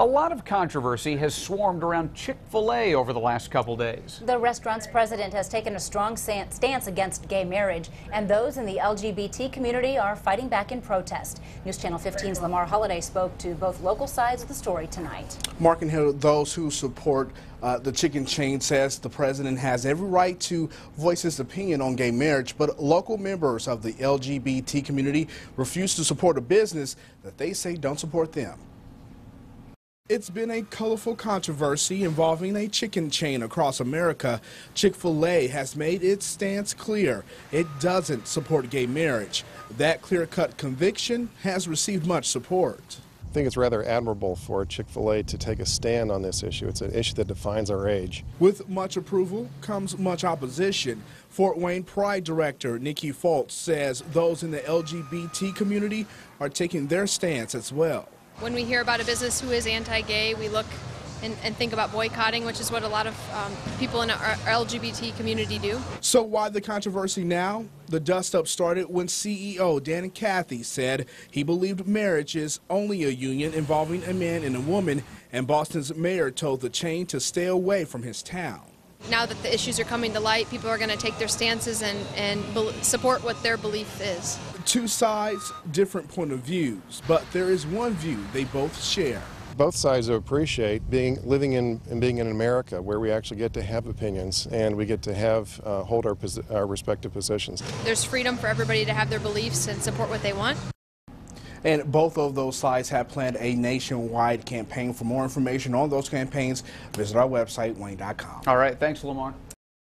A lot of controversy has swarmed around Chick fil A over the last couple days. The restaurant's president has taken a strong stance against gay marriage, and those in the LGBT community are fighting back in protest. News Channel 15's Lamar Holiday spoke to both local sides of the story tonight. Mark and Hill, those who support uh, the chicken chain says the president has every right to voice his opinion on gay marriage, but local members of the LGBT community refuse to support a business that they say don't support them. It's been a colorful controversy involving a chicken chain across America. Chick fil A has made its stance clear. It doesn't support gay marriage. That clear cut conviction has received much support. I think it's rather admirable for Chick fil A to take a stand on this issue. It's an issue that defines our age. With much approval comes much opposition. Fort Wayne Pride Director Nikki Fultz says those in the LGBT community are taking their stance as well. When we hear about a business who is anti-gay, we look and, and, think about boycotting, which is what a lot of um, people in our LGBT community do. So why the controversy now? The dust-up started when CEO Dan Cathy said he believed marriage is only a union involving a man and a woman, and Boston's mayor told the chain to stay away from his town. Now that the issues are coming to light, people are going to take their stances and, and support what their belief is. Two sides, different point of views, but there is one view they both share. Both sides appreciate being living in and being in America, where we actually get to have opinions and we get to have uh, hold our, our respective positions. There's freedom for everybody to have their beliefs and support what they want. And both of those sides have planned a nationwide campaign. For more information on those campaigns, visit our website, wane.com. All right. Thanks, Lamar.